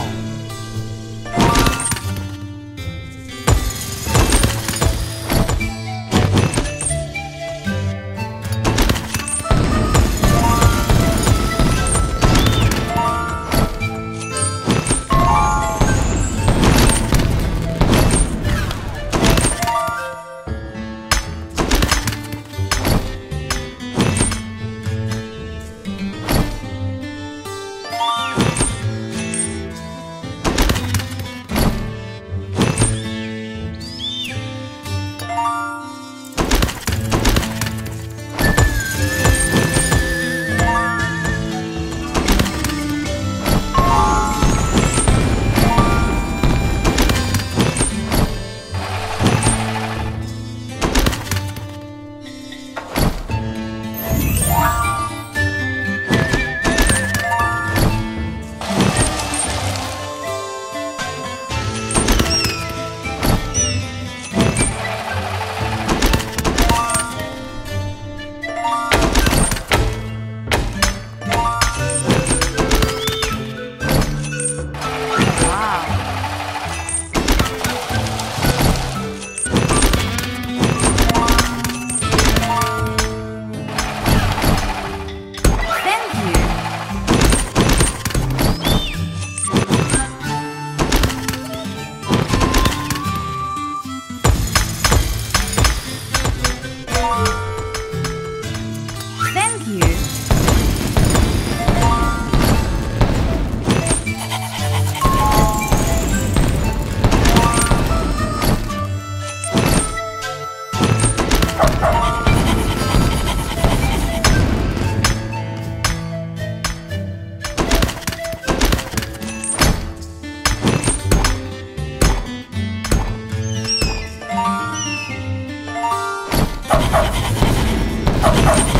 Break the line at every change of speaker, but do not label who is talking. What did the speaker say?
wrong. Oh, my God.